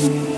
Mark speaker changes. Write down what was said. Speaker 1: you.